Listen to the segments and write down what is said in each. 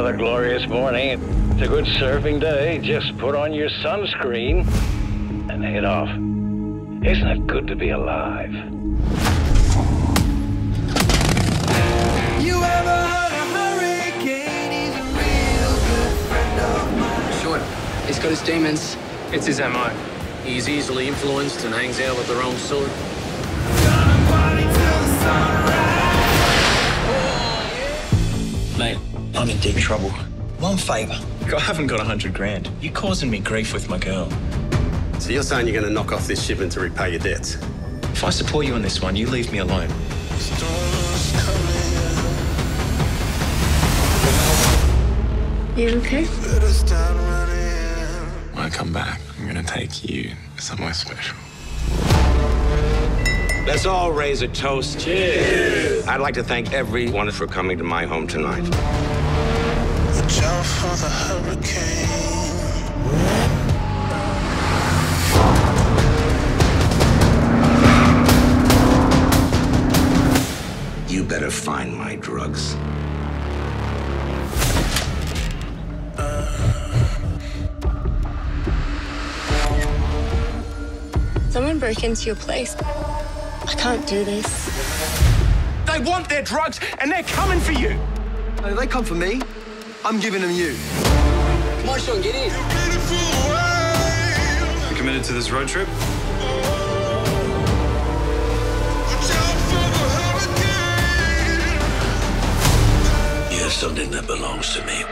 another glorious morning. It's a good surfing day. Just put on your sunscreen and head off. Isn't it good to be alive? You ever heard a hurricane? He's a real good friend of mine. Short. He's got his demons. It's his MO. He's easily influenced and hangs out with the wrong sort. I'm in deep trouble. One favour. I haven't got a hundred grand. You're causing me grief with my girl. So you're saying you're going to knock off this shipment to repay your debts? If I support you on this one, you leave me alone. Storm's coming. You okay? Better start running. When I come back, I'm gonna take you somewhere special. Let's all raise a toast. Cheers. I'd like to thank everyone for coming to my home tonight. Watch out for the hurricane. You better find my drugs. Someone broke into your place. I can't do this. They want their drugs and they're coming for you. If they come for me, I'm giving them you. Come on, Sean, get in. You committed to this road trip? You have something that belongs to me.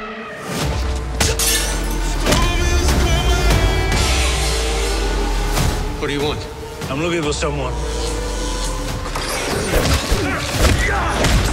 What do you want? I'm looking for someone.